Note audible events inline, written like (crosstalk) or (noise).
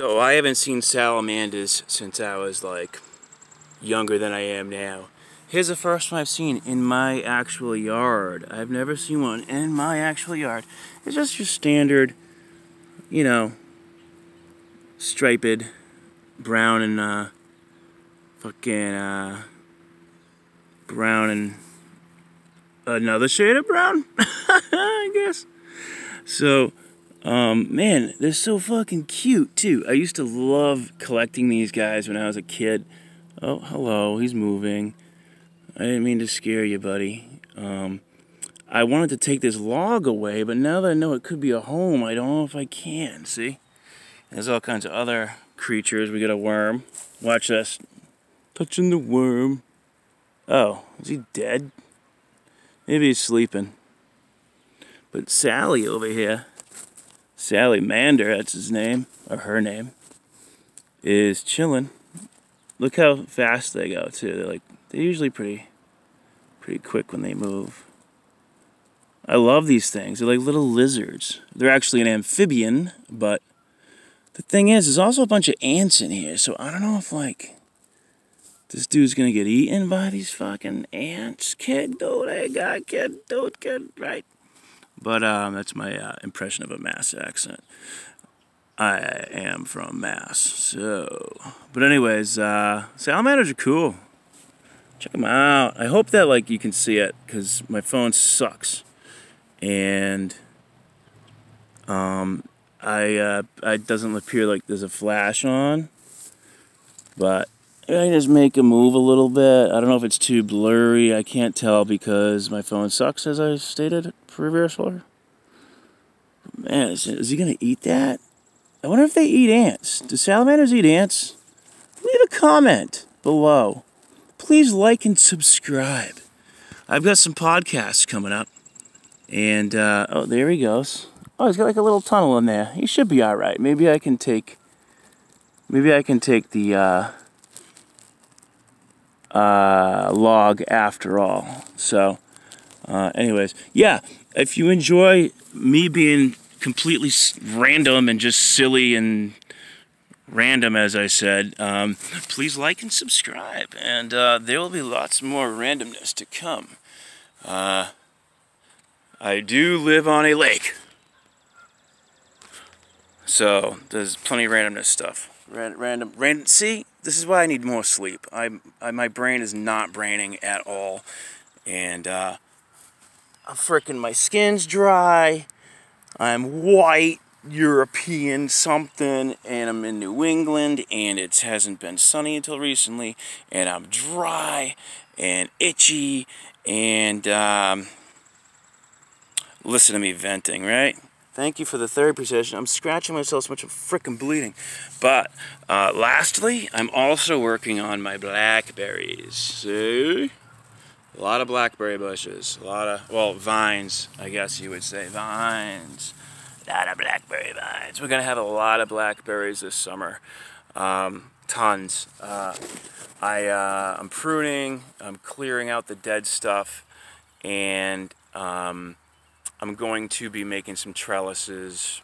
So I haven't seen salamanders since I was like younger than I am now. Here's the first one I've seen in my actual yard. I've never seen one in my actual yard. It's just your standard, you know, striped brown and uh, fucking uh, brown and another shade of brown, (laughs) I guess. So, um, man, they're so fucking cute too. I used to love collecting these guys when I was a kid. Oh, hello, he's moving. I didn't mean to scare you, buddy. Um, I wanted to take this log away, but now that I know it could be a home, I don't know if I can, see? There's all kinds of other creatures. We got a worm. Watch this. Touching the worm. Oh, is he dead? Maybe he's sleeping. But Sally over here Sally Mander, that's his name, or her name, is chilling. Look how fast they go too. They're like they're usually pretty pretty quick when they move. I love these things. They're like little lizards. They're actually an amphibian, but the thing is, there's also a bunch of ants in here, so I don't know if like this dude's gonna get eaten by these fucking ants. Kid, dude, I got kid, dude, kid, right? But um, that's my uh, impression of a Mass accent. I am from Mass, so. But anyways, uh, salamanders are cool. Check them out. I hope that like you can see it because my phone sucks, and um, I uh, it doesn't appear like there's a flash on, but I just make a move a little bit. I don't know if it's too blurry. I can't tell because my phone sucks, as I stated previously. Man, is, is he going to eat that? I wonder if they eat ants. Do salamanders eat ants? Leave a comment below. Please like and subscribe. I've got some podcasts coming up. And, uh, oh, there he goes. Oh, he's got like a little tunnel in there. He should be all right. Maybe I can take, maybe I can take the, uh, uh, log after all. So, uh, anyways, yeah, if you enjoy me being completely random and just silly and random, as I said, um, please like and subscribe. And uh, there will be lots more randomness to come. Uh, I do live on a lake. So there's plenty of randomness stuff. Random, random, see, this is why I need more sleep. I, I my brain is not braining at all, and uh, I'm freaking my skin's dry. I'm white, European something, and I'm in New England, and it hasn't been sunny until recently, and I'm dry and itchy, and um, listen to me venting, right? Thank you for the therapy session. I'm scratching myself so much I'm freaking bleeding. But uh, lastly, I'm also working on my blackberries. See? A lot of blackberry bushes. A lot of, well, vines, I guess you would say. Vines. A lot of blackberry vines. We're going to have a lot of blackberries this summer. Um, tons. Uh, I, uh, I'm pruning. I'm clearing out the dead stuff. And... Um, I'm going to be making some trellises